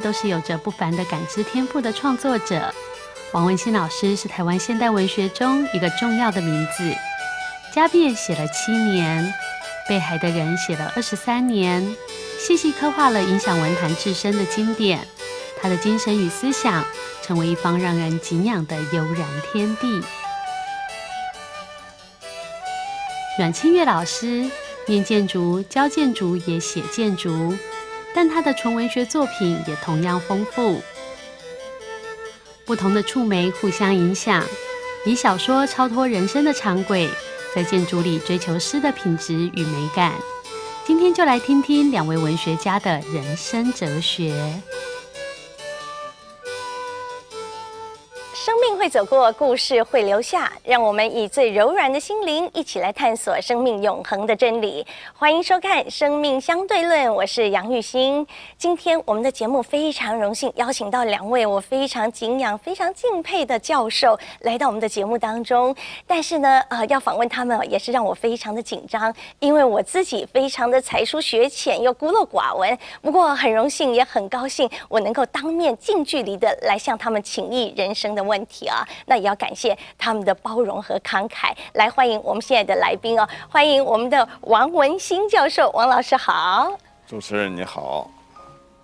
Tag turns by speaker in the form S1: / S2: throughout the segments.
S1: 都是有着不凡的感知天赋的创作者。王文新老师是台湾现代文学中一个重要的名字，《家变》写了七年，《被海的人》写了二十三年，细细刻画了影响文坛至深的经典。他的精神与思想，成为一方让人敬仰的悠然天地。阮清月老师念建筑、教建筑，也写建筑。但他的纯文学作品也同样丰富，不同的触媒互相影响，以小说超脱人生的常轨，在建筑里追求诗的品质与美感。今天就来听听两位文学家的人生哲学。
S2: 会走过，故事会留下，让我们以最柔软的心灵一起来探索生命永恒的真理。欢迎收看《生命相对论》，我是杨玉欣。今天我们的节目非常荣幸邀请到两位我非常敬仰、非常敬佩的教授来到我们的节目当中。但是呢，呃，要访问他们也是让我非常的紧张，因为我自己非常的才疏学浅又孤陋寡闻。不过很荣幸也很高兴，我能够当面近距离的来向他们请益人生的问。问题那也要感谢他们的包容和慷慨。来欢迎我们现在的来宾哦，欢迎我们的王文新教授，王老师好。
S3: 主持人你好，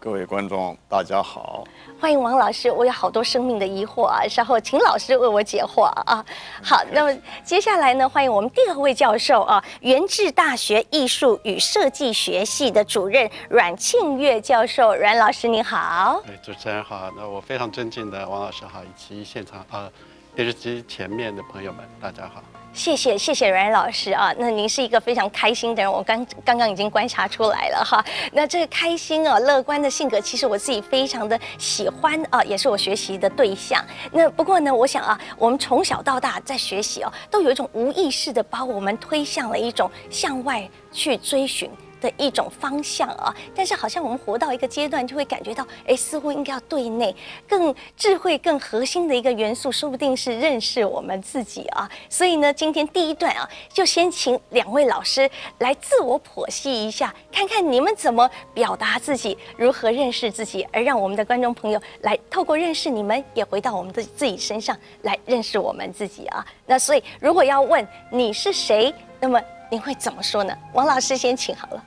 S3: 各位观众大家好，
S2: 欢迎王老师。我有好多生命的疑惑啊，稍后请老师为我解惑啊。好，那么接下来呢，欢迎我们第二位教授啊，元智大学艺术与设计学系的主任阮庆月教授，阮老师您好。
S4: 哎，主持人好，那我非常尊敬的王老师好，以及现场啊电视机前面的朋友们，大家好。
S2: 谢谢谢谢阮老师啊，那您是一个非常开心的人，我刚刚刚已经观察出来了哈。那这个开心啊、乐观的性格，其实我自己非常的喜欢啊，也是我学习的对象。那不过呢，我想啊，我们从小到大在学习哦，都有一种无意识的把我们推向了一种向外去追寻。的一种方向啊，但是好像我们活到一个阶段，就会感觉到，哎，似乎应该要对内更智慧、更核心的一个元素，说不定是认识我们自己啊。所以呢，今天第一段啊，就先请两位老师来自我剖析一下，看看你们怎么表达自己，如何认识自己，而让我们的观众朋友来透过认识你们，也回到我们的自己身上来认识我们自己啊。那所以，如果要问你是谁，那么。你会怎么说呢？王老师先请好了。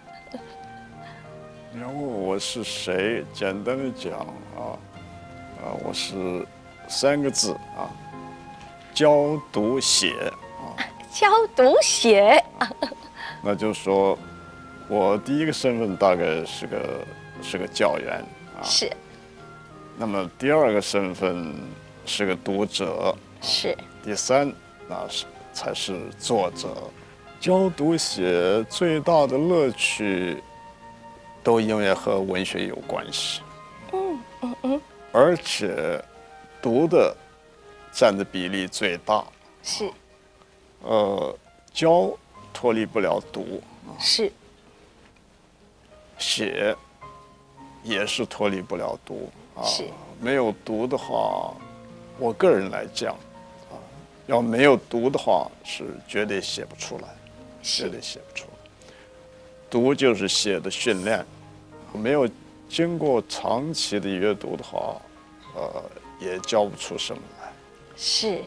S3: 你要问我是谁？简单的讲啊，啊，我是三个字啊，教读写啊。
S2: 教读写。
S3: 那就是说，我第一个身份大概是个是个教员
S2: 啊。是。
S3: 那么第二个身份是个读者。
S2: 是。
S3: 第三，那是才是作者。教读写最大的乐趣，都因为和文学有关系。嗯嗯嗯。而且，读的占的比例最大。
S2: 是。
S3: 呃，教脱离不了读。
S2: 是。
S3: 写也是脱离不了读
S2: 啊。是。
S3: 没有读的话，我个人来讲，啊，要没有读的话，是绝对写不出来。写的写不出，读就是写的训练，没有经过长期的阅读的话，呃，也教不出什么来。
S2: 是，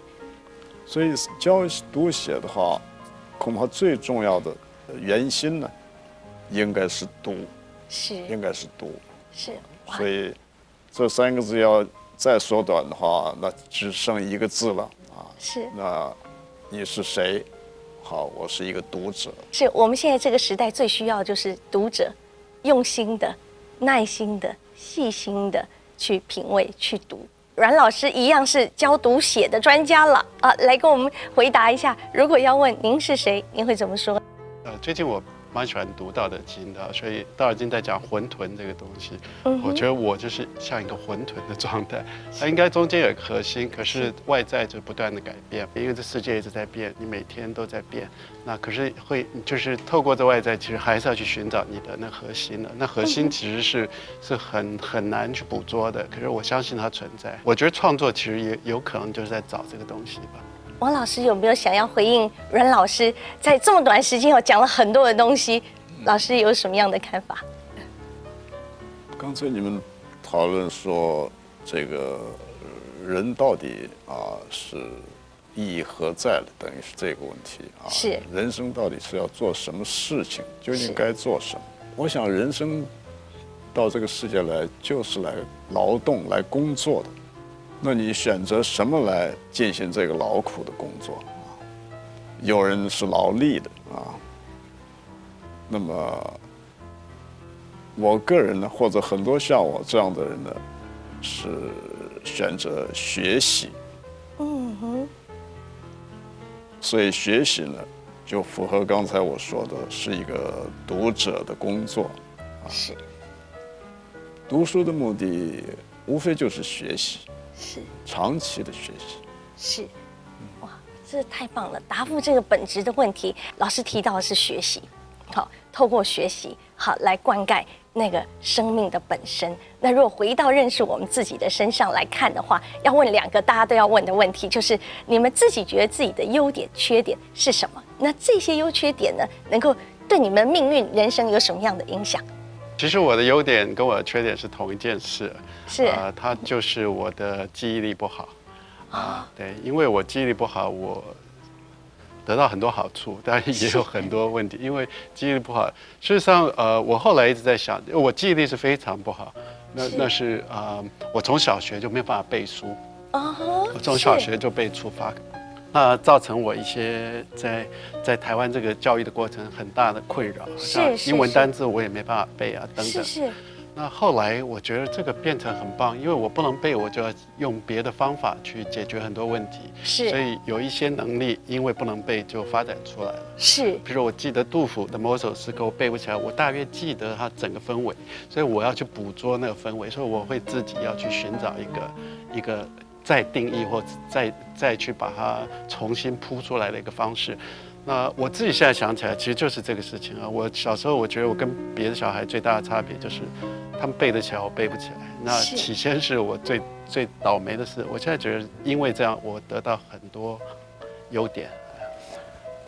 S3: 所以教读写的话，恐怕最重要的原心呢，应该是读，
S2: 是，
S3: 应该是读，
S2: 是。
S3: 所以这三个字要再缩短的话，那只剩一个字了啊。
S2: 是。
S3: 那你是谁？好，我是一个读者。
S2: 是我们现在这个时代最需要就是读者，用心的、耐心的、细心的去品味、去读。阮老师一样是教读写的专家了啊，来跟我们回答一下。如果要问您是谁，您会怎么说？
S4: 呃，最近我。蛮喜欢读《道德经》的，所以《道德经》在讲混沌这个东西，我觉得我就是像一个混沌的状态，它应该中间有一个核心，可是外在就不断的改变，因为这世界一直在变，你每天都在变，那可是会就是透过这外在，其实还是要去寻找你的那核心的，那核心其实是是很很难去捕捉的，可是我相信它存在。我觉得创作其实也有可能就是在找这个东西吧。
S2: 王老师有没有想要回应阮老师在这么短时间哦讲了很多的东西？老师有什么样的看法？
S3: 刚才你们讨论说，这个人到底啊是意义何在了，等于是这个问题啊。
S2: 是
S3: 人生到底是要做什么事情，究竟该做什么？我想人生到这个世界来就是来劳动、来工作的。那你选择什么来进行这个劳苦的工作啊？有人是劳力的啊。那么我个人呢，或者很多像我这样的人呢，是选择学习。
S2: 嗯哼，
S3: 所以学习呢，就符合刚才我说的，是一个读者的工作。
S2: 是
S3: 读书的目的无非就是学习，
S2: 是
S3: 长期的学习。
S2: 是，哇，这太棒了！答复这个本质的问题，老师提到的是学习，好，透过学习，好来灌溉那个生命的本身。那如果回到认识我们自己的身上来看的话，要问两个大家都要问的问题，就是你们自己觉得自己的优点、缺点是什么？那这些优缺点呢，能够对你们命运、人生有什么样的影响？
S4: 其实我的优点跟我的缺点是同一件事，
S2: 是。
S4: 呃，它就是我的记忆力不好。啊。对，因为我记忆力不好，我得到很多好处，但也有很多问题。因为记忆力不好，事实上，呃，我后来一直在想，我记忆力是非常不好。那
S2: 是。
S4: 那是啊、呃我从小学就没有办法背书，
S2: 啊，
S4: 我从小学就被处罚，那造成我一些在在台湾这个教育的过程很大的困扰，
S2: 是
S4: 像英文单字我也没办法背啊，等等。
S2: 是是
S4: 那后来我觉得这个变成很棒，因为我不能背，我就要用别的方法去解决很多问题。
S2: 是
S4: 所以有一些能力因为不能背就发展出来了。
S2: 是
S4: 比如我记得杜甫的某首诗歌，我背不起来，我大约记得它整个氛围，所以我要去捕捉那个氛围，所以我会自己要去寻找一个一个再定义或者再再去把它重新铺出来的一个方式。那我自己现在想起来，其实就是这个事情啊。我小时候我觉得我跟别的小孩最大的差别就是，他们背得起来，我背不起来。那起先是我最最倒霉的事，我现在觉得因为这样，我得到很多优点。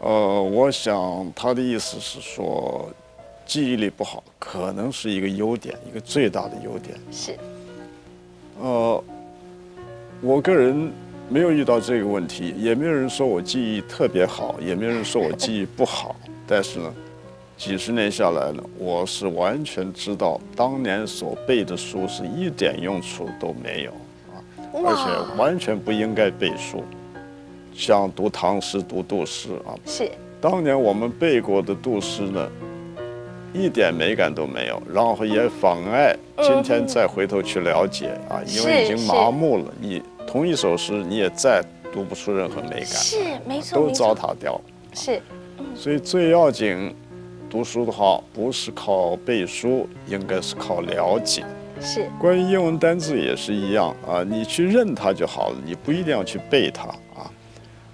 S3: 呃，我想他的意思是说，记忆力不好可能是一个优点，一个最大的优点。
S2: 是
S3: 呃，我个人没有遇到这个问题，也没有人说我记忆特别好，也没有人说我记忆不好。但是呢，几十年下来呢，我是完全知道当年所背的书是一点用处都没有啊，而且完全不应该背书，像读唐诗、读杜诗啊，
S2: 是
S3: 当年我们背过的杜诗呢，一点美感都没有，然后也妨碍今天再回头去了解啊，因为已经麻木了。你同一首诗，你也再读不出任何美感，
S2: 是没错，
S3: 都糟蹋掉了。
S2: 是
S3: 所以最要紧，读书的话不是靠背书，应该是靠了解。
S2: 是
S3: 关于英文单字也是一样啊，你去认它就好了，你不一定要去背它啊。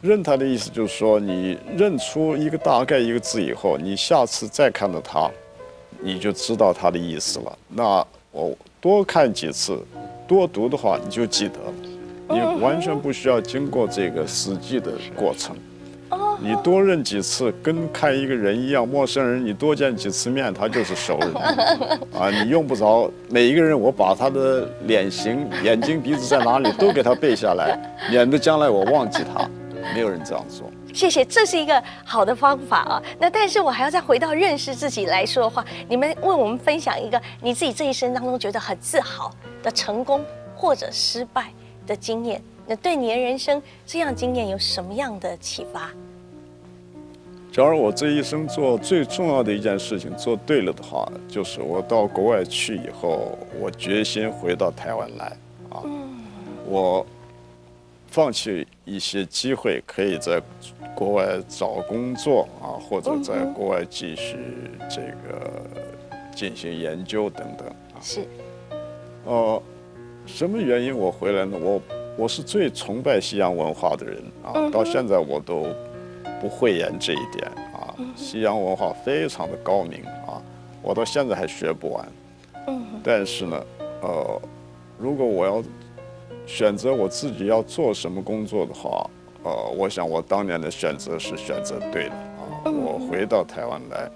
S3: 认它的意思就是说，你认出一个大概一个字以后，你下次再看到它，你就知道它的意思了。那我多看几次，多读的话，你就记得了。你完全不需要经过这个实际的过程。你多认几次，跟看一个人一样，陌生人你多见几次面，他就是熟人 啊。你用不着每一个人，我把他的脸型、眼睛、鼻子在哪里都给他背下来，免得将来我忘记他。没有人这样做。
S2: 谢谢，这是一个好的方法啊。那但是我还要再回到认识自己来说的话，你们为我们分享一个你自己这一生当中觉得很自豪的成功或者失败的经验。那对你的人生这样经验有什么样的启发？
S3: 假如我这一生做最重要的一件事情做对了的话，就是我到国外去以后，我决心回到台湾来啊。我放弃一些机会，可以在国外找工作啊，或者在国外继续这个进行研究等等啊。
S2: 是
S3: 呃，什么原因我回来呢？我我是最崇拜西洋文化的人啊，到现在我都不讳言这一点啊。西洋文化非常的高明啊，我到现在还学不完。但是呢，呃，如果我要选择我自己要做什么工作的话，呃，我想我当年的选择是选择对的啊。我回到台湾来，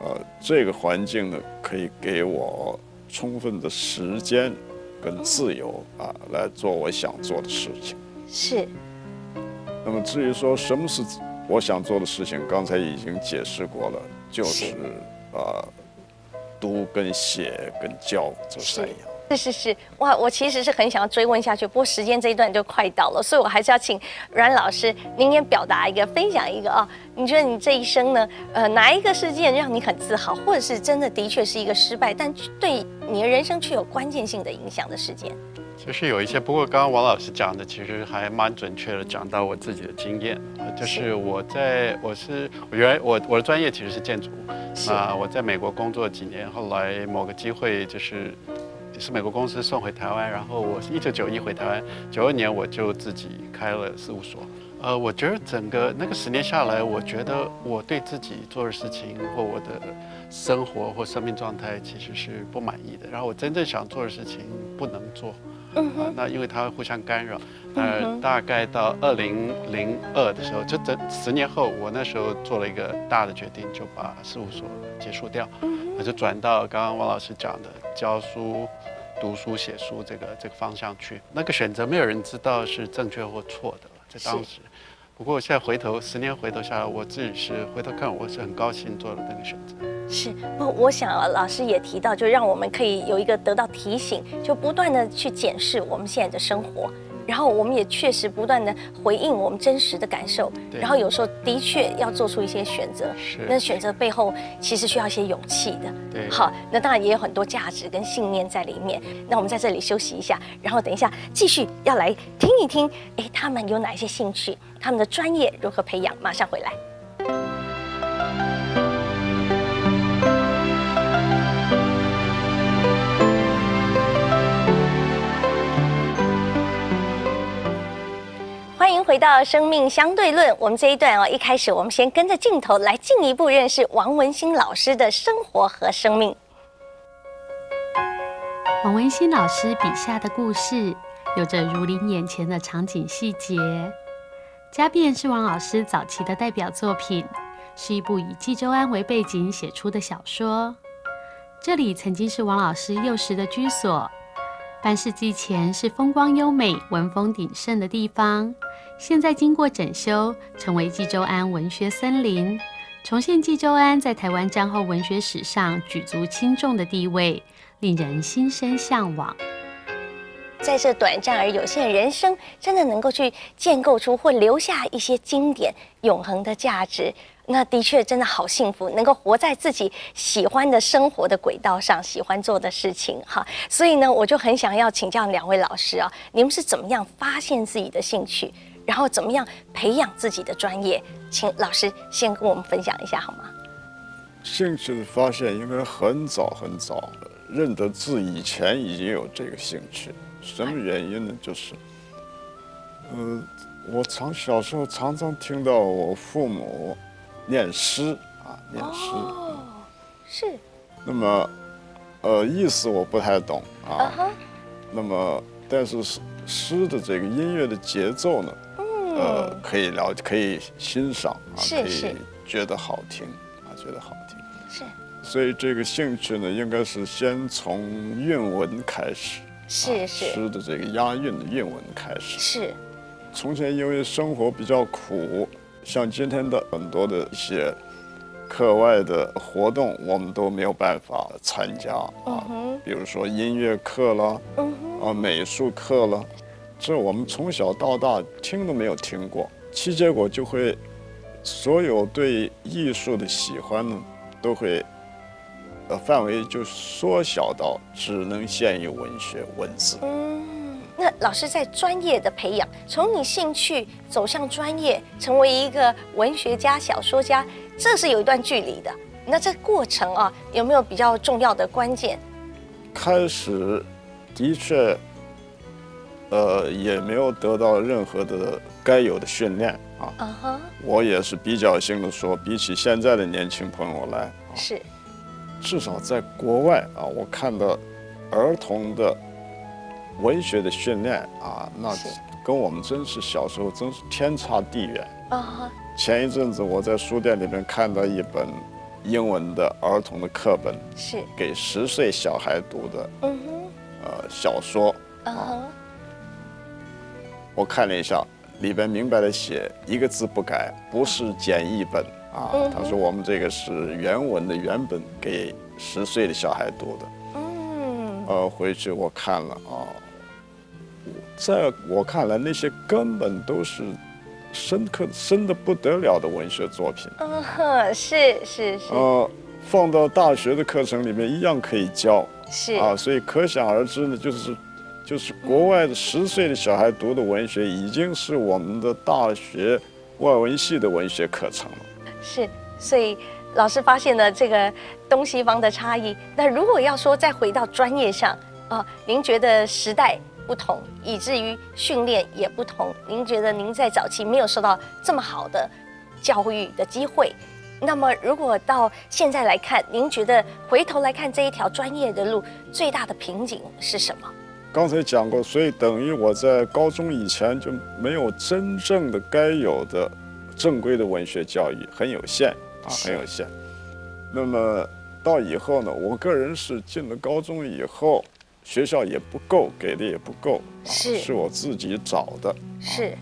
S3: 呃，这个环境呢，可以给我充分的时间跟自由啊，来做我想做的事情。
S2: 是，
S3: 那么至于说什么是我想做的事情，刚才已经解释过了，就是
S2: 啊
S3: 呃，读跟写跟教这三样。
S2: 是是是，哇！我其实是很想要追问下去，不过时间这一段就快到了，所以我还是要请阮老师，您也表达一个、分享一个啊。你觉得你这一生呢，呃，哪一个事件让你很自豪，或者是真的的确是一个失败，但对你的人生却有关键性的影响的事件？
S4: 其实有一些，不过刚刚王老师讲的其实还蛮准确的，讲到我自己的经验啊，就是我在我是我原来我我的专业其实是建筑，
S2: 是
S4: 那我在美国工作几年，后来某个机会就是也是美国公司送回台湾，然后我是一九九一回台湾，九二年我就自己开了事务所。呃，我觉得整个那个十年下来，我觉得我对自己做的事情或我的生活或生命状态其实是不满意的。然后我真正想做的事情不能做，啊，那因为它会互相干扰。那大概到二零零二的时候，就这十年后，我那时候做了一个大的决定，就把事务所结束掉，我就转到刚刚王老师讲的教书、读书、写书这个这个方向去。那个选择没有人知道是正确或错的，在当时。不过现在回头十年回头下来，我自己是回头看，我是很高兴做了那个选择。
S2: 是，不，我想啊，老师也提到，就让我们可以有一个得到提醒，就不断的去检视我们现在的生活，然后我们也确实不断的回应我们真实的感受，然后有时候的确要做出一些选择，
S4: 是
S2: 那选择背后其实需要一些勇气的。
S4: 对
S2: 好，那当然也有很多价值跟信念在里面。那我们在这里休息一下，然后等一下继续要来听一听，哎，他们有哪一些兴趣，他们的专业如何培养？马上回来。欢迎回到《生命相对论》。我们这一段哦，一开始我们先跟着镜头来进一步认识王文新老师的生活和生命。
S1: 王文新老师笔下的故事，有着如临眼前的场景细节。《家变》是王老师早期的代表作品，是一部以济州安为背景写出的小说。这里曾经是王老师幼时的居所，半世纪前是风光优美、文风鼎盛的地方，现在经过整修，成为济州安文学森林，重现济州安在台湾战后文学史上举足轻重的地位，令人心生向往。
S2: 在这短暂而有限的人生，真的能够去建构出或留下一些经典、永恒的价值，那的确真的好幸福，能够活在自己喜欢的生活的轨道上，喜欢做的事情哈。所以呢，我就很想要请教两位老师啊，你们是怎么样发现自己的兴趣，然后怎么样培养自己的专业？请老师先跟我们分享一下好吗？
S3: 兴趣的发现应该很早很早，认得字以前已经有这个兴趣。什么原因呢？就是，呃，我常小时候常常听到我父母念诗啊，念诗。
S2: 哦，是，
S3: 那么，呃，意思我不太懂啊。那么，但是诗诗的这个音乐的节奏呢，呃，可以了解，可以欣赏啊，可以觉得好听啊，觉得好听。
S2: 是
S3: 所以这个兴趣呢，应该是先从韵文开始，啊
S2: 是是
S3: 诗的这个押韵的韵文开始。
S2: 是，
S3: 从前因为生活比较苦，像今天的很多的一些课外的活动，我们都没有办法参加啊。比如说音乐课啦，啊美术课啦，这我们从小到大听都没有听过，其结果就会所有对艺术的喜欢呢，都会呃范围就缩小到只能限于文学文字。
S2: 嗯，那老师在专业的培养，从你兴趣走向专业，成为一个文学家、小说家，这是有一段距离的。那这过程啊，有没有比较重要的关键？
S3: 开始的确，呃，也没有得到任何的该有的训练啊。
S2: 啊哈，
S3: 我也是比较性的说，比起现在的年轻朋友来，啊
S2: 是
S3: 至少在国外啊，我看到儿童的文学的训练啊，那
S2: 是
S3: 跟我们真是小时候真是天差地远。
S2: 啊，
S3: 前一阵子我在书店里面看到一本英文的儿童的课本，
S2: 是，
S3: 给十岁小孩读的。
S2: 嗯哼，
S3: 呃小说，
S2: 嗯哼，
S3: 我看了一下，里边明白的写一个字不改，不是简易本啊。
S2: 嗯
S3: 他说我们这个是原文的原本给十岁的小孩读的。
S2: 嗯，
S3: 呃，回去我看了啊，在我看来那些根本都是深刻、深的不得了的文学作品。
S2: 嗯哼，是是是
S3: 呃，放到大学的课程里面一样可以教
S2: 是，
S3: 啊，所以可想而知呢，就是就是国外的十岁的小孩读的文学，已经是我们的大学外文系的文学课程了。
S2: 是，所以老师发现了这个东西方的差异。那如果要说再回到专业上啊，您觉得时代不同，以至于训练也不同，您觉得您在早期没有受到这么好的教育的机会？那么，如果到现在来看，您觉得回头来看这一条专业的路，最大的瓶颈是什么？
S3: 刚才讲过，所以等于我在高中以前就没有真正的该有的正规的文学教育，很有限啊，很有限。那么到以后呢，我个人是进了高中以后，学校也不够，给的也不够，啊
S2: 是
S3: 是我自己找的。
S2: 是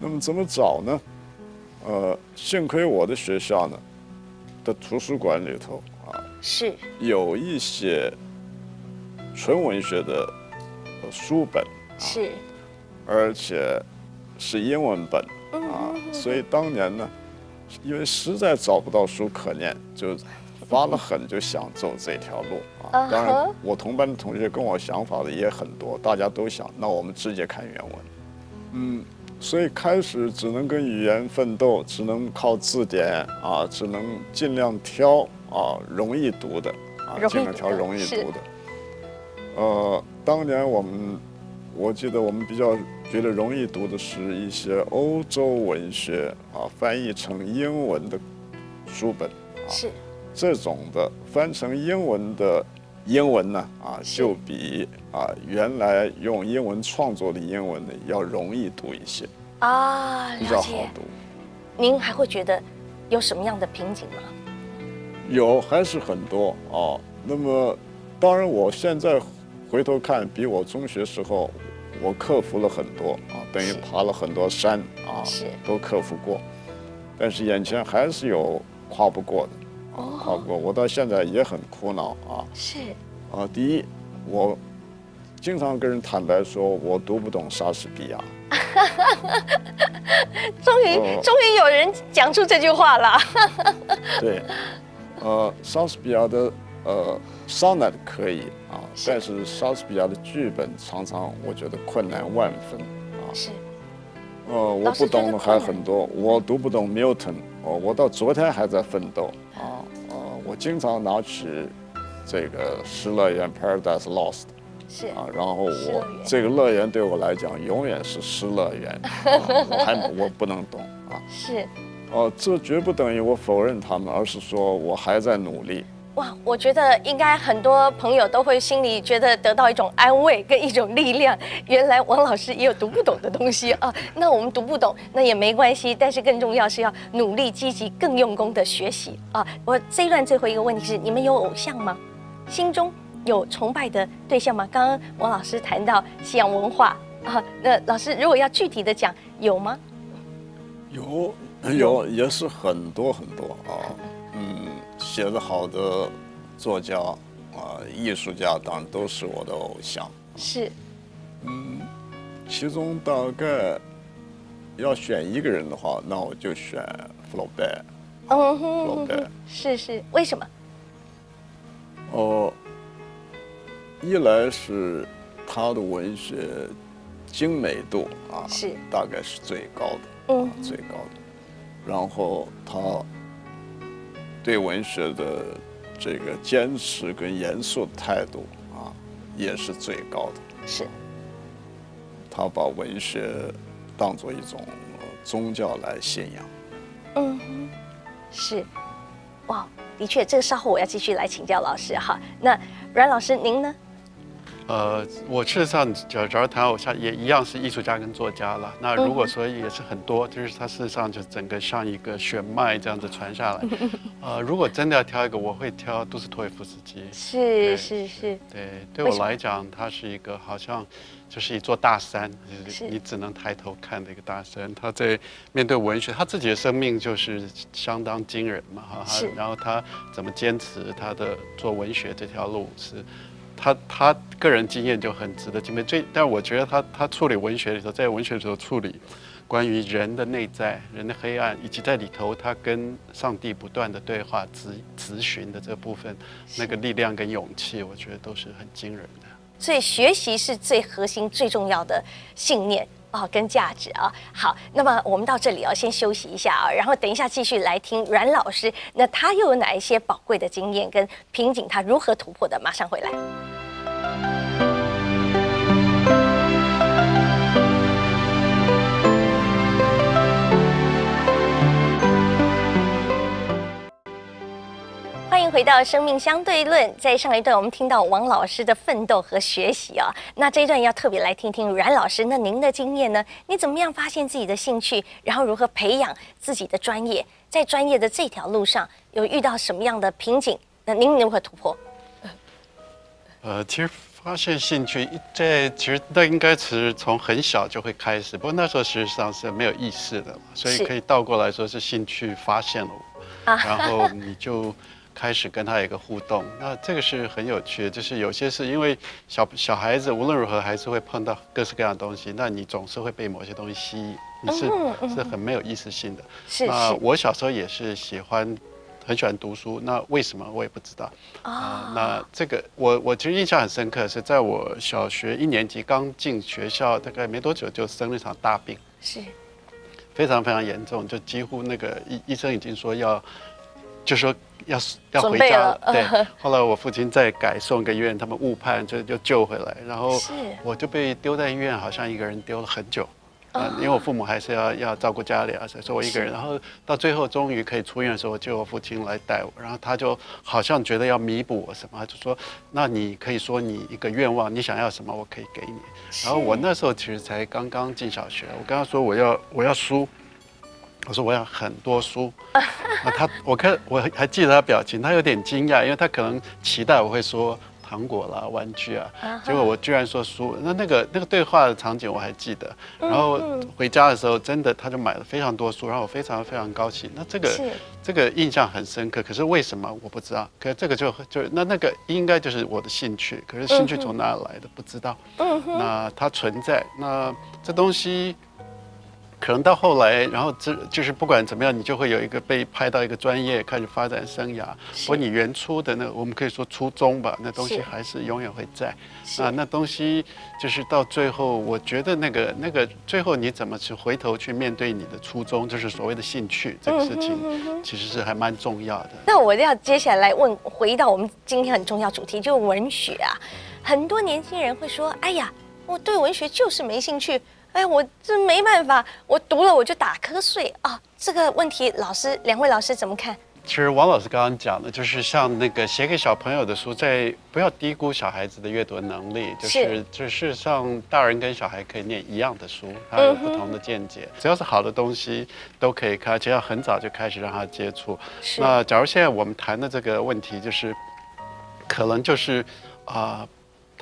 S3: 那么怎么找呢？呃，幸亏我的学校呢的图书馆里头啊，
S2: 是
S3: 有一些纯文学的呃书本。
S2: 是，
S3: 而且是英文本
S2: 嗯
S3: 啊，所以当年呢，因为实在找不到书可念，就发了狠，就想走这条路啊。当然，我同班的同学跟我想法的也很多，大家都想，那我们直接看原文。嗯，所以开始只能跟语言奋斗，只能靠字典啊，只能尽量挑啊容易读的啊，尽量挑容易读的。呃，当年我们，我记得我们比较觉得容易读的是一些欧洲文学啊，翻译成英文的书本，
S2: 是
S3: 这种的翻成英文的英文呢，啊，就比啊原来用英文创作的英文呢要容易读一些，
S2: 啊，
S3: 比较好。读。
S2: 您还会觉得有什么样的瓶颈吗？
S3: 有还是很多哦。那么，当然我现在回头看，比我中学时候我克服了很多啊，等于爬了很多山啊
S2: 是，
S3: 都克服过。但是眼前还是有跨不过的，跨不过。我到现在也很苦恼啊
S2: 是
S3: 啊！第一，我经常跟人坦白说，我读不懂莎士比亚。
S2: 终于，
S3: 哦
S2: 终于有人讲出这句话了。
S3: 对，呃，莎士比亚的呃 sonnet 可以啊，
S2: 是
S3: 但是莎士比亚的剧本常常我觉得困难万分啊。
S2: 是
S3: 呃，我不懂的还很多，我读不懂 Milton，哦，我到昨天还在奋斗啊。呃，我经常拿起这个《失乐园》（Paradise Lost）
S2: 是
S3: 啊，然后我这个乐园对我来讲永远是失乐园，啊、我还我不能懂啊。
S2: 是，
S3: 哦、这绝不等于我否认他们，而是说我还在努力。
S2: 哇，我觉得应该很多朋友都会心里觉得得到一种安慰跟一种力量。原来王老师也有读不懂的东西啊，那我们读不懂那也没关系，但是更重要是要努力、积极、更用功的学习啊。我这一段最后一个问题是：你们有偶像吗？心中有崇拜的对象吗？刚刚王老师谈到西洋文化啊，那老师如果要具体的讲，有吗？
S3: 有有也是很多很多啊，嗯，写的好的作家啊、艺术家当然都是我的偶像。
S2: 是嗯
S3: 其中大概要选一个人的话，那我就选弗洛贝尔。
S2: 嗯
S3: 弗洛贝尔
S2: 哼哼哼，是是，为什么？
S3: 哦，一来是他的文学精美度啊，
S2: 是
S3: 大概是最高的，
S2: 嗯
S3: 啊，最高的。然后他对文学的这个坚持跟严肃的态度啊，也是最高的。
S2: 是
S3: 他把文学当做一种呃宗教来信仰。
S2: 嗯哼，是，哇，的确，这个稍后我要继续来请教老师哈。那阮老师您呢？
S4: 呃，我事实上，只要只要谈偶像，也一样是艺术家跟作家了。那如果说也是很多，就是他事实上就整个像一个血脉这样子传下来。呃，如果真的要挑一个，我会挑杜斯托耶夫斯基。
S2: 是是是。
S4: 对，对我来讲，他是一个好像就是一座大山，就是你只能抬头看的一个大山。他在面对文学，他自己的生命就是相当惊人嘛，哈。是。然后他怎么坚持他的做文学这条路是。他他个人经验就很值得敬佩，最但我觉得他他处理文学的时候，在文学里头处理关于人的内在、人的黑暗，以及在里头他跟上帝不断的对话、咨咨询的这部分，那个力量跟勇气，我觉得都是很惊人的。
S2: 所以学习是最核心、最重要的信念哦，跟价值啊。好，那么我们到这里啊，先休息一下啊，然后等一下继续来听阮老师，那他又有哪一些宝贵的经验跟瓶颈，他如何突破的？马上回来。迎回到《生命相对论》。在上一段，我们听到王老师的奋斗和学习啊，那这一段要特别来听听阮老师。那您的经验呢？你怎么样发现自己的兴趣，然后如何培养自己的专业？在专业的这条路上，有遇到什么样的瓶颈？那您如何突破？
S4: 呃，其实发现兴趣在其实那应该是从很小就会开始，不过那时候实际上是没有意识的，所以可以倒过来说是兴趣发现了我，然后你就。开始跟他有一个互动，那这个是很有趣的。就是有些是因为小小孩子无论如何还是会碰到各式各样的东西，那你总是会被某些东西吸引，你是是很没有意识性的。
S2: 是
S4: 那我小时候也是喜欢很喜欢读书，那为什么我也不知道啊？那这个我我其实印象很深刻，是在我小学一年级刚进学校，大概没多久就生了一场大病，
S2: 是
S4: 非常非常严重，就几乎那个医医生已经说要。就说要要回家了，对。后来我父亲再改送个医院，他们误判，就就救回来。然后我就被丢在医院，好像一个人丢了很久。啊，因为我父母还是要要照顾家里啊，所以说我一个人。然后到最后终于可以出院的时候，就我父亲来带我。然后他就好像觉得要弥补我什么，就说：“那你可以说你一个愿望，你想要什么，我可以给你。”然后我那时候其实才刚刚进小学，我跟他说我要我要书。我说我要很多书，那他我看我还记得他表情，他有点惊讶，因为他可能期待我会说糖果啦、玩具啊，结果我居然说书。那那个那个对话的场景我还记得，然后回家的时候真的他就买了非常多书，然后我非常非常高兴。那这个这个印象很深刻，可是为什么我不知道？可是这个就就那那个应该就是我的兴趣，可是兴趣从哪来的不知道。那它存在，那这东西。可能到后来，然后这就是不管怎么样，你就会有一个被派到一个专业开始发展生涯。不过你原初的那，我们可以说初衷吧，那东西还是永远会在。啊，那东西就是到最后，我觉得那个那个最后你怎么去回头去面对你的初衷，就是所谓的兴趣这个事情，其实是还蛮重要的。
S2: 那我要接下来问，回到我们今天很重要主题，就是文学啊。很多年轻人会说：“哎呀，我对文学就是没兴趣。”哎，我这没办法，我读了我就打瞌睡啊！这个问题，老师，两位老师怎么看？
S4: 其实王老师刚刚讲的，就是像那个写给小朋友的书，在不要低估小孩子的阅读能力，就是就事实上，大人跟小孩可以念一样的书，他有不同的见解，只要是好的东西都可以看，只要很早就开始让他接触。那假如现在我们谈的这个问题，就是可能就是啊。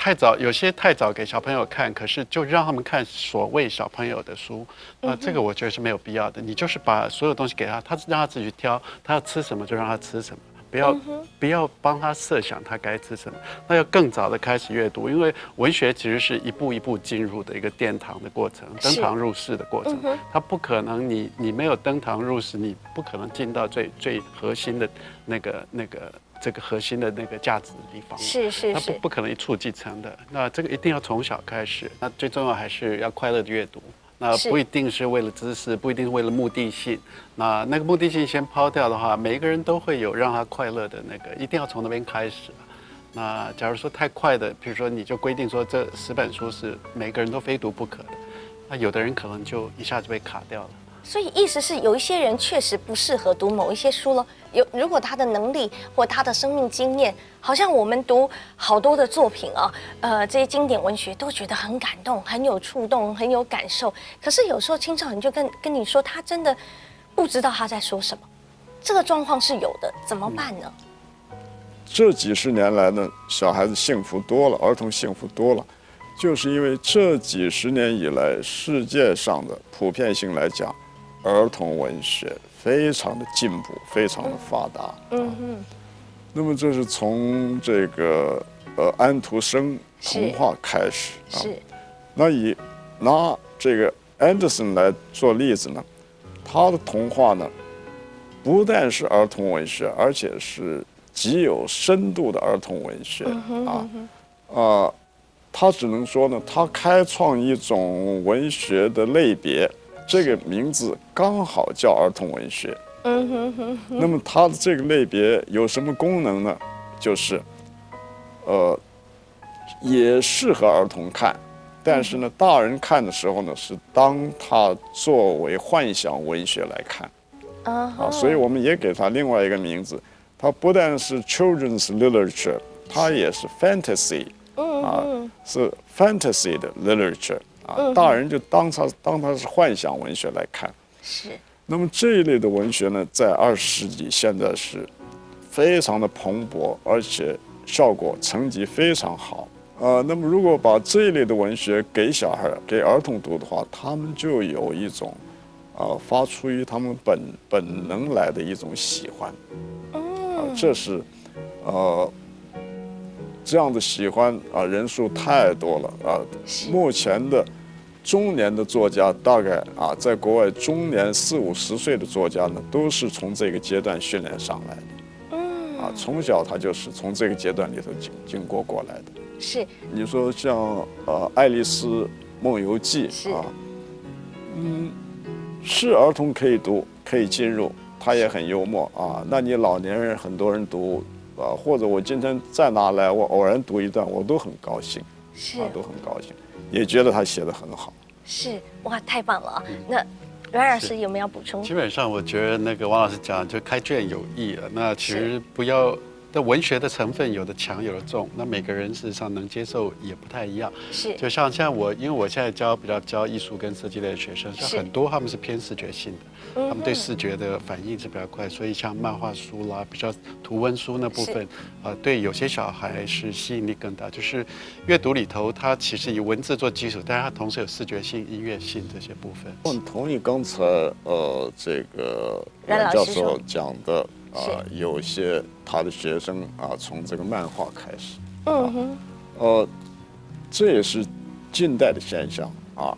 S4: 太早，有些太早给小朋友看，可是就让他们看所谓小朋友的书，那这个我觉得是没有必要的。你就是把所有东西给他，他让他自己去挑，他要吃什么就让他吃什么，不要不要帮他设想他该吃什么。那要更早的开始阅读，因为文学其实是一步一步进入的一个殿堂的过程，登堂入室的过程。他不可能，你你没有登堂入室，你不可能进到最最核心的那个那个。这个核心的那个价值的地方，
S2: 是是
S4: 是，不不可能一触即成的。那这个一定要从小开始。那最重要还是要快乐的阅读。那不一定是为了知识，不一定是为了目的性。那那个目的性先抛掉的话，每一个人都会有让他快乐的那个，一定要从那边开始。那假如说太快的，比如说你就规定说这十本书是每个人都非读不可的，那有的人可能就一下子被卡掉了。
S2: 所以意思是有一些人确实不适合读某一些书了。有如果他的能力或他的生命经验，好像我们读好多的作品啊，呃，这些经典文学都觉得很感动、很有触动、很有感受。可是有时候青少年就跟跟你说，他真的不知道他在说什么，这个状况是有的，怎么办呢？
S3: 这几十年来呢，小孩子幸福多了，儿童幸福多了，就是因为这几十年以来，世界上的普遍性来讲，儿童文学非常的进步，非常的发达。嗯嗯。那么这是从这个呃安徒生童话开始
S2: 啊。是。
S3: 那以拿这个安德森来做例子呢，他的童话呢，不但是儿童文学，而且是。极有深度的儿童文学啊，啊，他只能说呢，他开创一种文学的类别，这个名字刚好叫儿童文学。嗯哼哼。那么它的这个类别有什么功能呢？就是，呃，也适合儿童看，但是呢，大人看的时候呢，是当它作为幻想文学来看。啊。所以我们也给它另外一个名字。它不但是 children's literature，它也是 fantasy，啊，是 fantasy 的 literature，啊，大人就当它当它是幻想文学来看。
S2: 是。
S3: 那么这一类的文学呢，在二十世纪现在是非常的蓬勃，而且效果成绩非常好。呃，那么如果把这一类的文学给小孩、给儿童读的话，他们就有一种，呃，发出于他们本本能来的一种喜欢。啊这是，呃，这样的喜欢啊，人数太多了啊。目前的中年的作家，大概啊，在国外中年四五十岁的作家呢，都是从这个阶段训练上来的。嗯。啊，从小他就是从这个阶段里头经经过过来的。
S2: 是。
S3: 你说像呃《爱丽丝梦游记》啊，嗯，是儿童可以读，可以进入。他也很幽默啊，那你老年人很多人读啊，或者我今天再拿来，我偶然读一段，我都很高兴，
S2: 是，
S3: 都很高兴，也觉得他写的很好。
S2: 是，哇，太棒了啊！那阮老师有没有补充？
S4: 基本上我觉得那个王老师讲就开卷有益了，那其实不要。的文学的成分有的强有的重，那每个人事实上能接受也不太一样。
S2: 是，
S4: 就像像我，因为我现在教比较教艺术跟设计类的学生，像很多他们是偏视觉性的，他们对视觉的反应是比较快，所以像漫画书啦，比较图文书那部分，啊，对有些小孩是吸引力更大。就是阅读里头，它其实以文字做基础，但是它同时有视觉性、音乐性这些部分。
S3: 我同意刚才呃这个阮教授讲的。啊，有些他的学生啊，从这个漫画开始，嗯哼，呃，这也是近代的现象啊，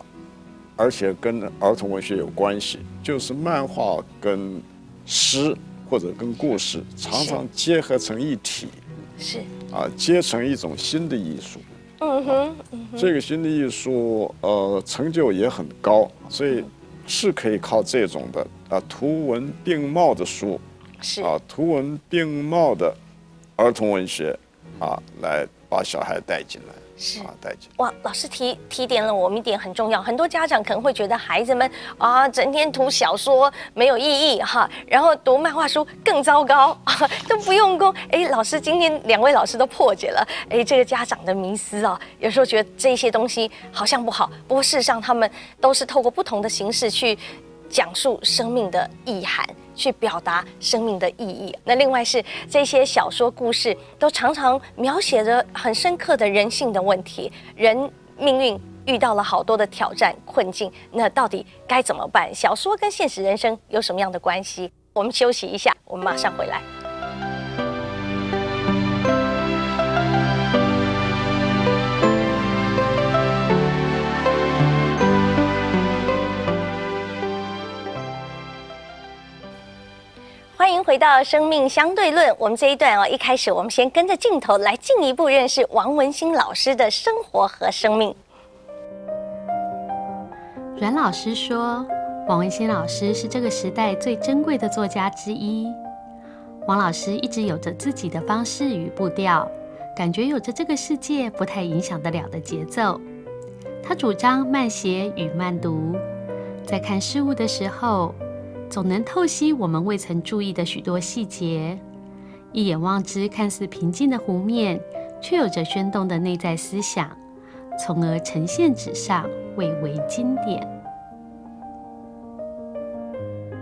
S3: 而且跟儿童文学有关系，就是漫画跟诗或者跟故事常常结合成一体，
S2: 是。
S3: 啊，结成一种新的艺术，嗯哼，这个新的艺术呃成就也很高，所以是可以靠这种的啊图文并茂的书。
S2: 是
S3: 啊，图文并茂的儿童文学啊，来把小孩带进来，
S2: 是
S3: 啊，带进。
S2: 哇，老师提提点了我们一点很重要，很多家长可能会觉得孩子们啊，整天读小说没有意义哈，然后读漫画书更糟糕，啊都不用功。哎，老师今天两位老师都破解了，哎，这个家长的迷思啊，有时候觉得这些东西好像不好，不过事实上他们都是透过不同的形式去讲述生命的意涵。去表达生命的意义。那另外是这些小说故事都常常描写着很深刻的人性的问题，人命运遇到了好多的挑战困境，那到底该怎么办？小说跟现实人生有什么样的关系？我们休息一下，我们马上回来。欢迎回到《生命相对论》。我们这一段哦，一开始我们先跟着镜头来进一步认识王文兴老师的生活和生命。
S1: 阮老师说，王文兴老师是这个时代最珍贵的作家之一。王老师一直有着自己的方式与步调，感觉有着这个世界不太影响得了的节奏。他主张慢写与慢读。在看事物的时候，总能透析我们未曾注意的许多细节。一眼望之，看似平静的湖面，却有着喧动的内在思想，从而呈现纸上，蔚为经典。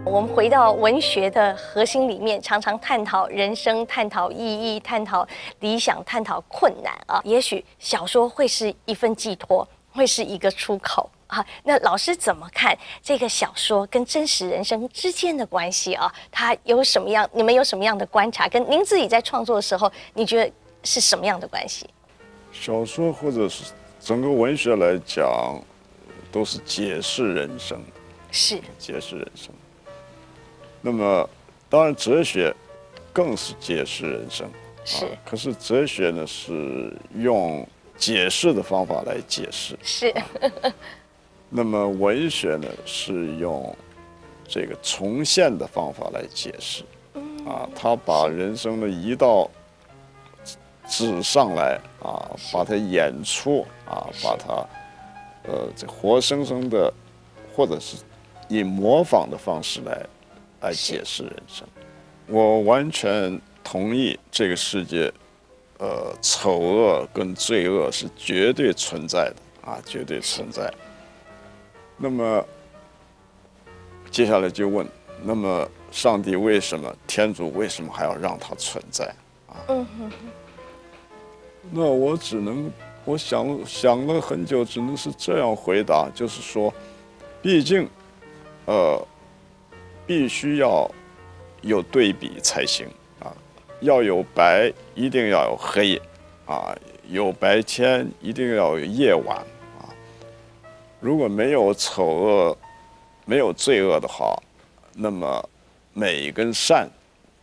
S2: 我们回到文学的核心里面，常常探讨人生、探讨意义、探讨理想、探讨困难啊。也许小说会是一份寄托，会是一个出口啊。那老师怎么看这个小说跟真实人生之间的关系啊？它有什么样？你们有什么样的观察？跟您自己在创作的时候，你觉得是什么样的关系？
S3: 小说或者是整个文学来讲，都是解释人生，
S2: 是
S3: 解释人生。那么，当然哲学更是解释人生，
S2: 是。
S3: 可是哲学呢，是用解释的方法来解释，
S2: 是。
S3: 那么文学呢，是用这个重现的方法来解释，啊，他把人生呢移到纸上来，啊，把它演出，啊，把它，呃，这活生生的，或者是以模仿的方式来。来解释人生，我完全同意这个世界，呃，丑恶跟罪恶是绝对存在的啊，绝对存在。那么接下来就问，那么上帝为什么，天主为什么还要让它存在啊？那我只能，我想想了很久，只能是这样回答，就是说，毕竟，呃。必须要有对比才行啊！要有白，一定要有黑啊！有白天，一定要有夜晚！如果没有丑恶，没有罪恶的话，那么美跟善，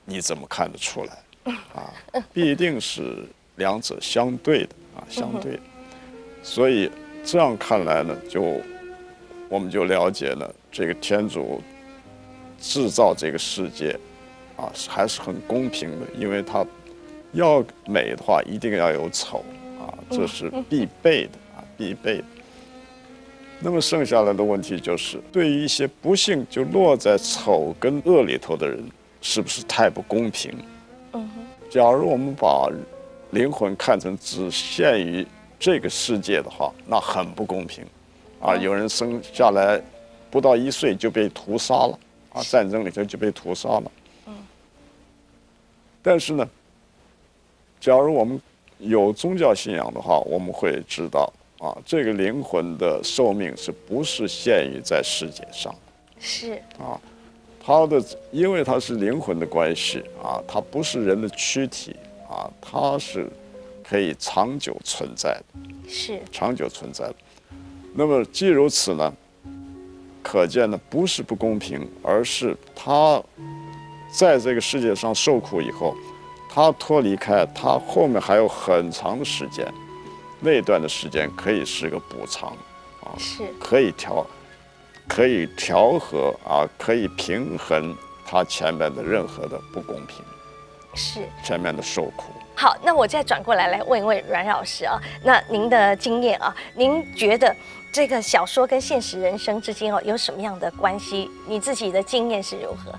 S3: 你怎么看得出来 啊？必定是两者相对的啊，相对。所以这样看来呢，就我们就了解了这个天主。制造这个世界，啊，还是很公平的，因为它要美的话，一定要有丑，啊，这是必备的，啊，必备的。那么剩下来的问题就是，对于一些不幸就落在丑跟恶里头的人，是不是太不公平？嗯哼。假如我们把灵魂看成只限于这个世界的话，那很不公平，啊，有人生下来不到一岁就被屠杀了。啊，战争里头就被屠杀了。嗯。但是呢，假如我们有宗教信仰的话，我们会知道啊，这个灵魂的寿命是不是限于在世界上？
S2: 是。
S3: 啊，它的因为它是灵魂的关系啊，它不是人的躯体啊，它是可以长久存在的。
S2: 是。
S3: 长久存在的。那么既如此呢？可见呢，不是不公平，而是他在这个世界上受苦以后，他脱离开，他后面还有很长的时间，那段的时间可以是个补偿，
S2: 啊，是
S3: 可以调，可以调和啊，可以平衡他前面的任何的不公平，
S2: 是
S3: 前面的受苦。
S2: 好，那我再转过来来问一问阮老师啊，那您的经验啊，您觉得？这个小说跟现实人生之间哦有什么样的关系？你自己的经验是如何？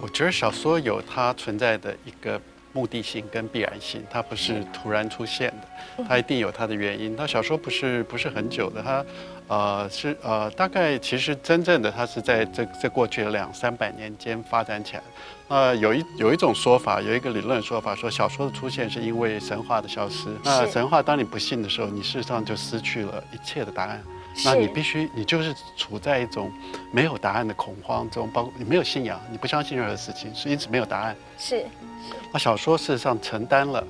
S4: 我觉得小说有它存在的一个目的性跟必然性，它不是突然出现的，它一定有它的原因。它小说不是不是很久的，它呃是呃大概其实真正的它是在这这过去的两三百年间发展起来。呃，有一有一种说法，有一个理论说法，说小说的出现是因为神话的消失。那神话当你不信的时候，你事实上就失去了一切的答案。那你必须，你就是处在一种没有答案的恐慌中，包括你没有信仰，你不相信任何事情，是因此没有答案。
S2: 是。
S4: 那小说事实上承担了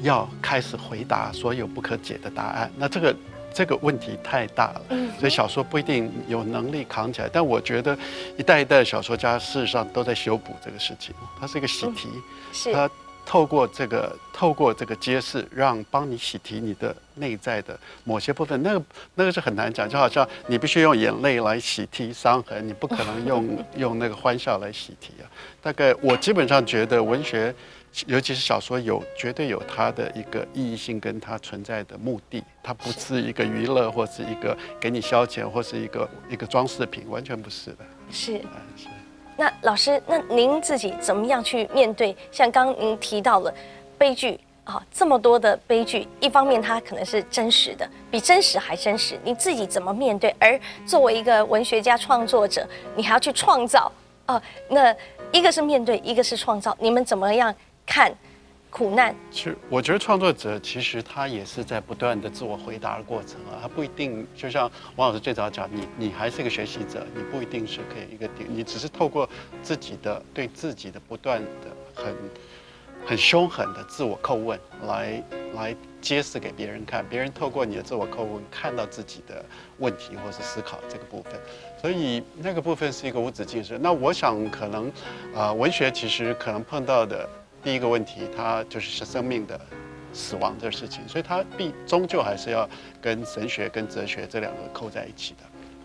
S4: 要开始回答所有不可解的答案。那这个。这个问题太大了，所以小说不一定有能力扛起来。但我觉得，一代一代的小说家事实上都在修补这个事情。它是一个习题，
S2: 是
S4: 它透过这个透过这个揭示，让帮你洗涤你的内在的某些部分，那个那个是很难讲，就好像你必须用眼泪来洗涤伤痕，你不可能用 用那个欢笑来洗涤啊。大概我基本上觉得文学。尤其是小说有绝对有它的一个意义性跟它存在的目的，它不是一个娱乐或是一个给你消遣或是一个一个装饰品，完全不是的。
S2: 是，是。那老师，那您自己怎么样去面对？像刚您提到了悲剧啊，这么多的悲剧，一方面它可能是真实的，比真实还真实。你自己怎么面对？而作为一个文学家创作者，你还要去创造啊。那一个是面对，一个是创造，你们怎么样？看苦难，
S4: 其实我觉得创作者其实他也是在不断的自我回答的过程啊，他不一定就像王老师最早讲，你你还是一个学习者，你不一定是可以一个点，你只是透过自己的对自己的不断的很很凶狠的自我叩问来来揭示给别人看，别人透过你的自我叩问看到自己的问题或是思考这个部分，所以那个部分是一个无止境式。那我想可能啊，文学其实可能碰到的。第一个问题，它就是生命的死亡这事情，所以它必终究还是要跟神学跟哲学这两个扣在一起的。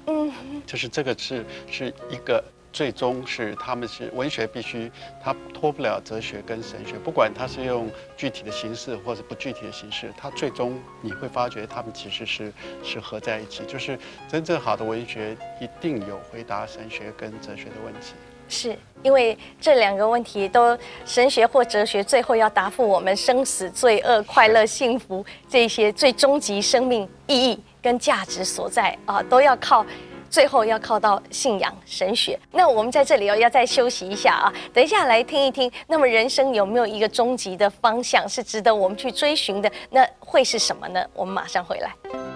S4: 嗯，就是这个是是一个最终是他们是文学必须它脱不了哲学跟神学，不管它是用具体的形式或者不具体的形式，它最终你会发觉他们其实是是合在一起，就是真正好的文学一定有回答神学跟哲学的问题。
S2: 是因为这两个问题都神学或哲学最后要答复我们生死、罪恶、快乐、幸福这些最终极生命意义跟价值所在啊，都要靠最后要靠到信仰神学。那我们在这里哦要再休息一下啊，等一下来听一听。那么人生有没有一个终极的方向是值得我们去追寻的？那会是什么呢？我们马上回来。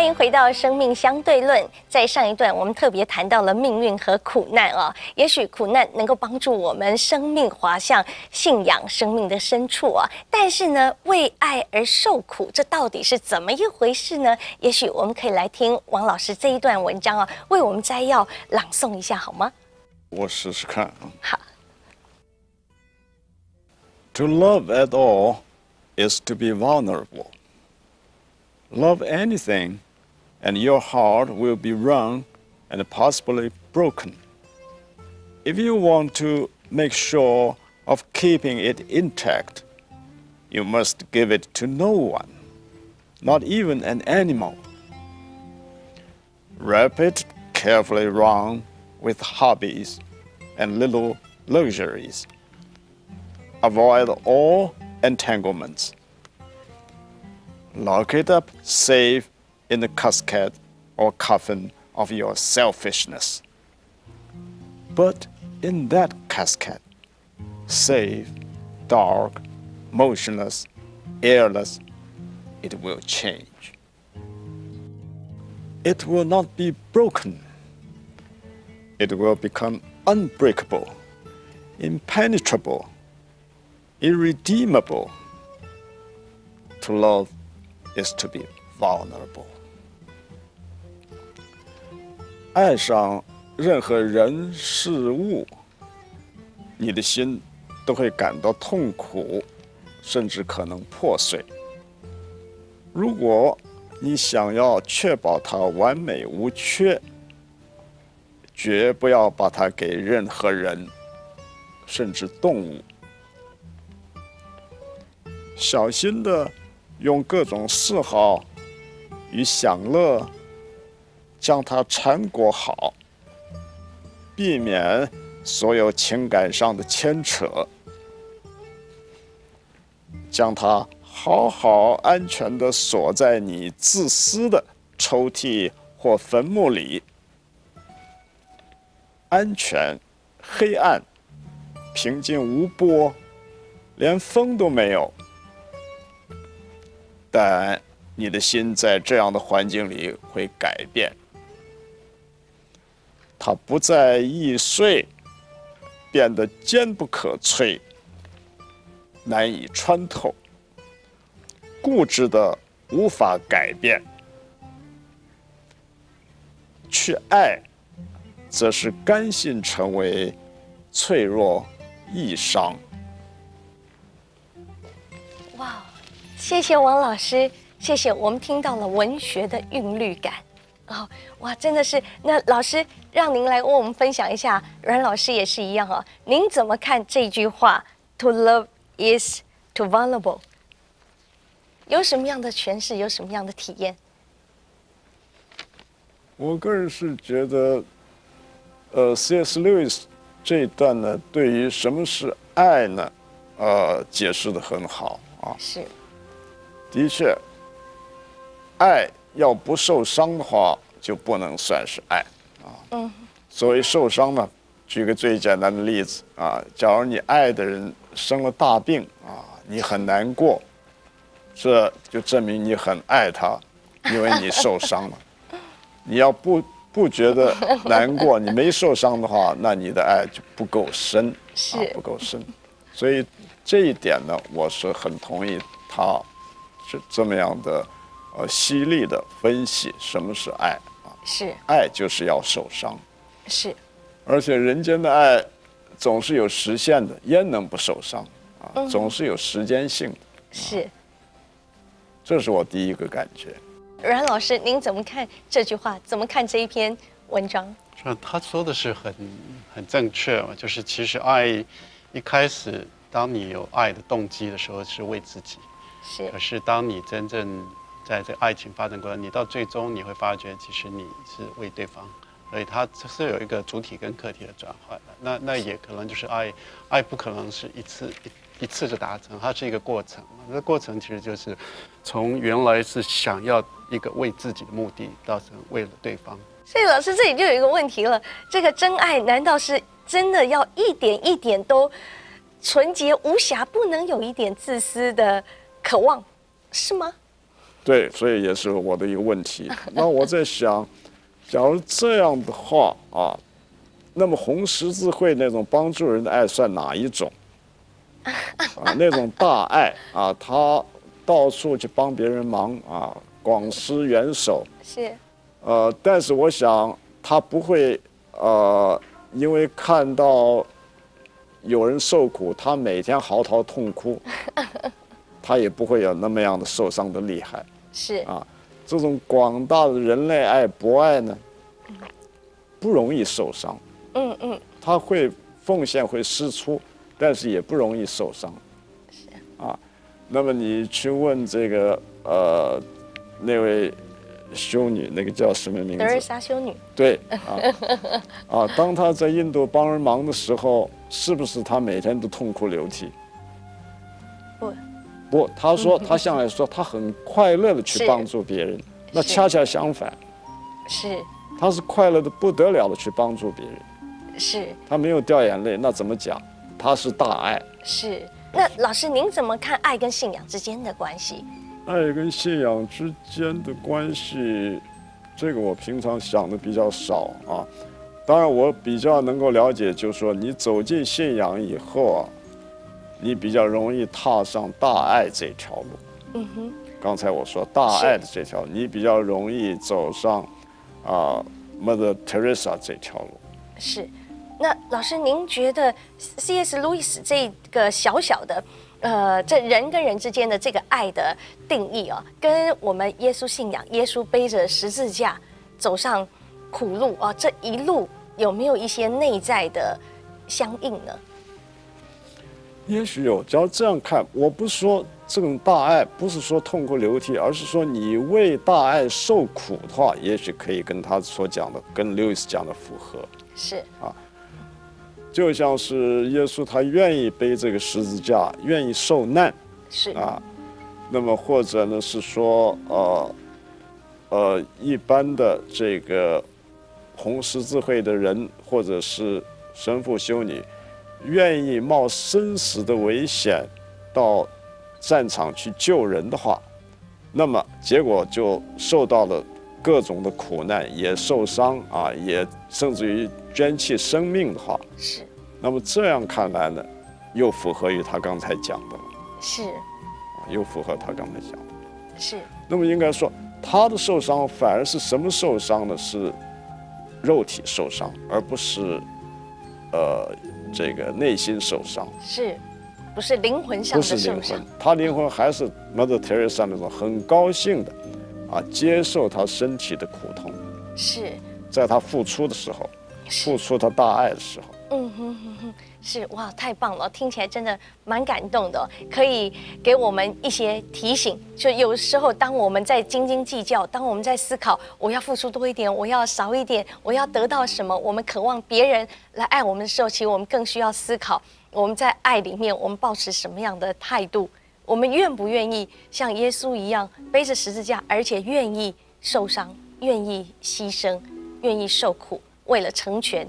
S2: 欢迎回到《生命相对论》。在上一段，我们特别谈到了命运和苦难啊。也许苦难能够帮助我们生命滑向信仰生命的深处啊。但是呢，为爱而受苦，这到底是怎么一回事呢？也许我们可以来听王老师这一段文章啊，为我们摘要朗诵一下好吗？
S3: 我试试看啊。
S2: 好。
S3: To love at all is to be vulnerable. Love anything. And your heart will be wrung and possibly broken. If you want to make sure of keeping it intact, you must give it to no one, not even an animal. Wrap it carefully round with hobbies and little luxuries. Avoid all entanglements. Lock it up safe in the casket or coffin of your selfishness. But in that casket, safe, dark, motionless, airless, it will change. It will not be broken. It will become unbreakable, impenetrable, irredeemable. To love is to be vulnerable. 爱上任何人事物，你的心都会感到痛苦，甚至可能破碎。如果你想要确保它完美无缺，绝不要把它给任何人，甚至动物。小心的用各种嗜好与享乐。将它缠裹好，避免所有情感上的牵扯，将它好好安全的锁在你自私的抽屉或坟墓里。安全、黑暗、平静无波，连风都没有。但你的心在这样的环境里会改变。它不再易碎，变得坚不可摧，难以穿透。固执的无法改变，去爱，则是甘心成为脆弱易伤。
S2: 哇，谢谢王老师，谢谢，我们听到了文学的韵律感。哦，哇，真的是。那老师让您来为我们分享一下，阮老师也是一样哦。您怎么看这句话？To love is to vulnerable。有什么样的诠释？有什么样的体验？
S3: 我个人是觉得，呃，C.S. Lewis 这一段呢，对于什么是爱呢，呃，解释的很好啊。
S2: 是。
S3: 的确，爱。要不受伤的话，就不能算是爱啊。嗯。所谓受伤呢，举个最简单的例子啊，假如你爱的人生了大病啊，你很难过，这就证明你很爱他，因为你受伤了。你要不不觉得难过，你没受伤的话，那你的爱就不够深，
S2: 啊
S3: 不够深。所以这一点呢，我是很同意他是这么样的。呃，犀利的分析什么是爱啊？
S2: 是
S3: 爱就是要受伤，
S2: 是，
S3: 而且人间的爱总是有实现的，焉能不受伤啊？总是有时间性的，
S2: 是，
S3: 这是我第一个感觉。
S2: 阮老师，您怎么看这句话？怎么看这一篇文章？
S4: 是他说的是很很正确嘛，就是其实爱一开始，当你有爱的动机的时候，是为自己，
S2: 是，
S4: 可是当你真正在这个爱情发展过程，你到最终你会发觉，其实你是为对方，所以它是有一个主体跟客体的转换。那那也可能就是爱，爱不可能是一次一一次就达成，它是一个过程。那过程其实就是从原来是想要一个为自己的目的，到成为了对方。
S2: 所以老师这里就有一个问题了：这个真爱难道是真的要一点一点都纯洁无瑕，不能有一点自私的渴望，是吗？
S3: 对，所以也是我的一个问题。那我在想，假如这样的话啊，那么红十字会那种帮助人的爱算哪一种？啊，那种大爱啊，他到处去帮别人忙啊，广施援手。
S2: 是。
S3: 呃，但是我想他不会呃，因为看到有人受苦，他每天嚎啕痛哭。他也不会有那么样的受伤的厉害，
S2: 是。
S3: 啊，这种广大的人类爱博爱呢，不容易受伤，
S2: 嗯嗯，
S3: 他会奉献会施出，但是也不容易受伤，
S2: 是。
S3: 啊，那么你去问这个呃那位修女，那个叫什么名字？德
S2: 瑞莎修女。
S3: 对啊。啊，当她在印度帮人忙的时候，是不是她每天都痛哭流涕？
S2: 不。
S3: 他说他向来说他很快乐的去帮助别人，那恰恰相反，
S2: 是，
S3: 他是快乐的不得了的去帮助别人，
S2: 是，
S3: 他没有掉眼泪，那怎么讲？他是大爱。
S2: 是，那老师您怎么看爱跟信仰之间的关系？
S3: 爱跟信仰之间的关系，这个我平常想的比较少啊。当然，我比较能够了解，就是说你走进信仰以后啊。你比较容易踏上大爱这条路。
S2: 嗯哼。
S3: 刚才我说大爱的这条，你比较容易走上啊，Mother Teresa 这条路。
S2: 是。那老师，您觉得 C.S. 路易斯这个小小的呃，这人跟人之间的这个爱的定义啊，跟我们耶稣信仰，耶稣背着十字架走上苦路啊，这一路有没有一些内在的相应呢？
S3: 也许有，只要这样看，我不是说这种大爱不是说痛哭流涕，而是说你为大爱受苦的话，也许可以跟他所讲的，跟刘易斯讲的符合。
S2: 是
S3: 啊，就像是耶稣他愿意背这个十字架，愿意受难。
S2: 是
S3: 啊，那么或者呢是说，呃呃，一般的这个红十字会的人，或者是神父修女。愿意冒生死的危险到战场去救人的话，那么结果就受到了各种的苦难，也受伤啊，也甚至于捐弃生命的话，
S2: 是。
S3: 那么这样看来呢，又符合于他刚才讲的了。
S2: 是。
S3: 啊，又符合他刚才讲的。
S2: 是
S3: 那么应该说，他的受伤反而是什么受伤呢？是肉体受伤，而不是呃这个内心受伤，
S2: 是，不是灵魂上
S3: 不是灵
S2: 的受伤
S3: 魂。。他灵魂还是 Mother Teresa 那种很高兴的啊，接受他身体的苦痛，
S2: 是，
S3: 在他付出的时候，付出他大爱的时候。
S2: 嗯哼哼哼，是哇，太棒了，听起来真的蛮感动的、可以给我们一些提醒。就有时候，当我们在斤斤计较，当我们在思考我要付出多一点，我要少一点，我要得到什么，我们渴望别人来爱我们的时候，其实我们更需要思考我们在爱里面，我们保持什么样的态度。我们愿不愿意像耶稣一样背着十字架，而且愿意受伤，愿意牺牲，愿意受苦，为了成全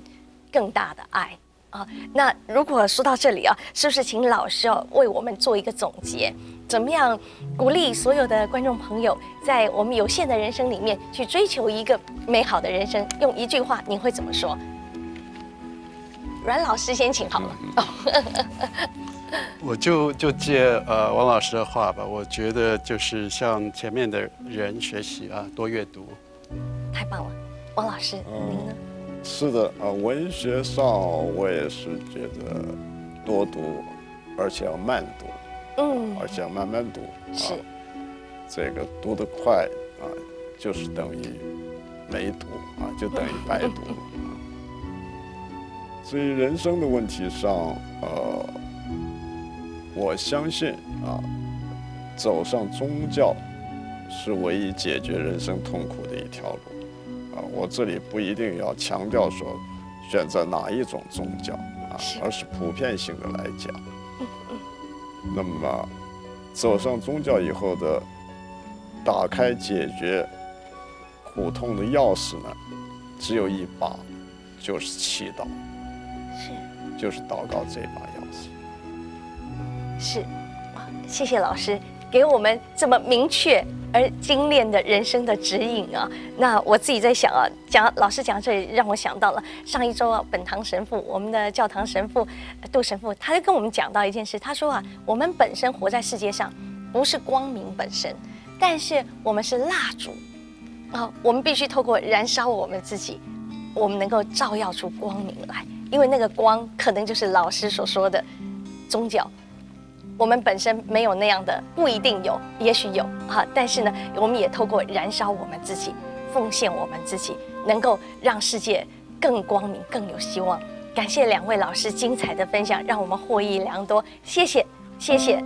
S2: 更大的爱啊？那如果说到这里啊，是不是请老师要为我们做一个总结？怎么样鼓励所有的观众朋友，在我们有限的人生里面去追求一个美好的人生？用一句话，您会怎么说？阮老师先请好了。
S4: 我就就借呃王老师的话吧，我觉得就是向前面的人学习啊，多阅读。
S2: 太棒了，王老师，您呢？
S3: 是的，啊，文学上我也是觉得多读，而且要慢读，
S2: 嗯，
S3: 而且要慢慢读。
S2: 是
S3: 啊，这个读得快啊，就是等于没读啊，就等于白读。所以人生的问题上，呃，我相信啊，走上宗教是唯一解决人生痛苦的一条路。啊，我这里不一定要强调说选择哪一种宗教啊，而是普遍性的来讲。那么，走上宗教以后的打开解决苦痛的钥匙呢，只有一把，就是祈祷，
S2: 是。
S3: 就是祷告这把钥匙。
S2: 是，啊，谢谢老师给我们这么明确而精炼的人生的指引啊。那我自己在想啊，讲老师讲这让我想到了上一周啊，本堂神父，我们的教堂神父杜神父，他就跟我们讲到一件事，他说啊，我们本身活在世界上不是光明本身，但是我们是蜡烛啊，我们必须透过燃烧我们自己，我们能够照耀出光明来，因为那个光可能就是老师所说的宗教。我们本身没有那样的，不一定有，也许有啊。但是呢，我们也透过燃烧我们自己，奉献我们自己，能够让世界更光明、更有希望。感谢两位老师精彩的分享，让我们获益良多。谢谢，谢谢。